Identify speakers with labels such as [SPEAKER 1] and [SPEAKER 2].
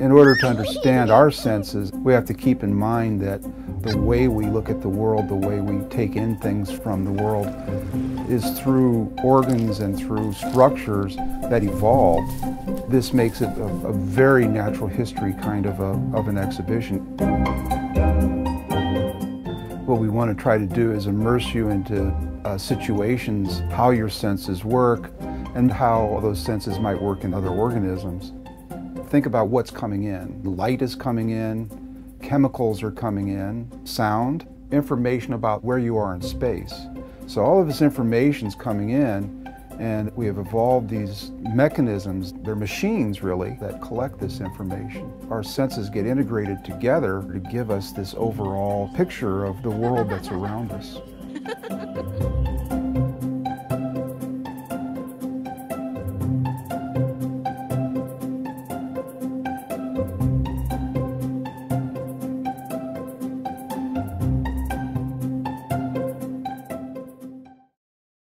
[SPEAKER 1] In order to understand our senses, we have to keep in mind that the way we look at the world, the way we take in things from the world, is through organs and through structures that evolve. This makes it a, a very natural history kind of, a, of an exhibition. What we want to try to do is immerse you into uh, situations, how your senses work, and how those senses might work in other organisms think about what's coming in. Light is coming in, chemicals are coming in, sound, information about where you are in space. So all of this information is coming in and we have evolved these mechanisms, they're machines really, that collect this information. Our senses get integrated together to give us this overall picture of the world that's around us.